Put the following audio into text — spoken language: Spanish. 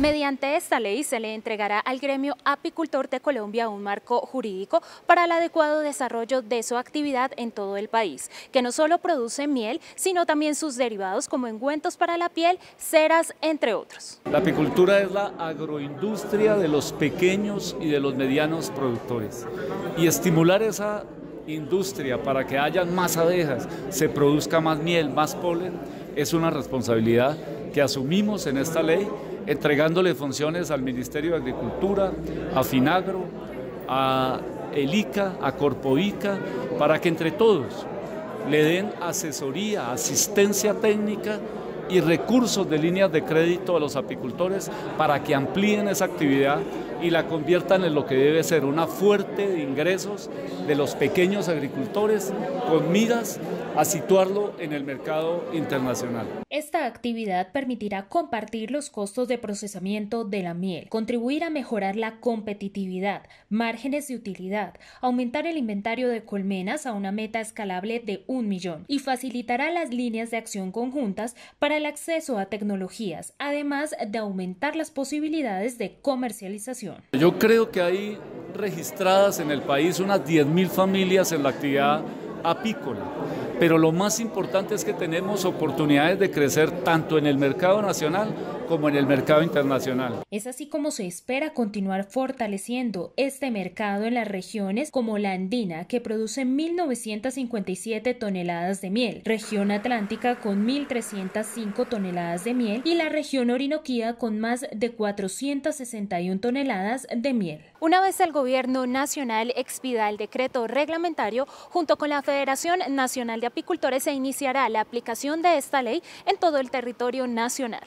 Mediante esta ley se le entregará al gremio apicultor de Colombia un marco jurídico para el adecuado desarrollo de su actividad en todo el país, que no solo produce miel, sino también sus derivados como engüentos para la piel, ceras, entre otros. La apicultura es la agroindustria de los pequeños y de los medianos productores y estimular esa industria para que haya más abejas, se produzca más miel, más polen, es una responsabilidad que asumimos en esta ley entregándole funciones al Ministerio de Agricultura, a Finagro, a ELICA, a Corpoica, para que entre todos le den asesoría, asistencia técnica y recursos de líneas de crédito a los apicultores para que amplíen esa actividad y la conviertan en lo que debe ser una fuerte de ingresos de los pequeños agricultores con miras a situarlo en el mercado internacional. Esta actividad permitirá compartir los costos de procesamiento de la miel, contribuir a mejorar la competitividad, márgenes de utilidad, aumentar el inventario de colmenas a una meta escalable de un millón y facilitará las líneas de acción conjuntas para el acceso a tecnologías, además de aumentar las posibilidades de comercialización. Yo creo que hay registradas en el país unas 10.000 familias en la actividad apícola. Pero lo más importante es que tenemos oportunidades de crecer tanto en el mercado nacional como en el mercado internacional. Es así como se espera continuar fortaleciendo este mercado en las regiones como la andina, que produce 1.957 toneladas de miel, región atlántica con 1.305 toneladas de miel y la región orinoquía con más de 461 toneladas de miel. Una vez el gobierno nacional expida el decreto reglamentario, junto con la Federación Nacional de Apicultores se iniciará la aplicación de esta ley en todo el territorio nacional.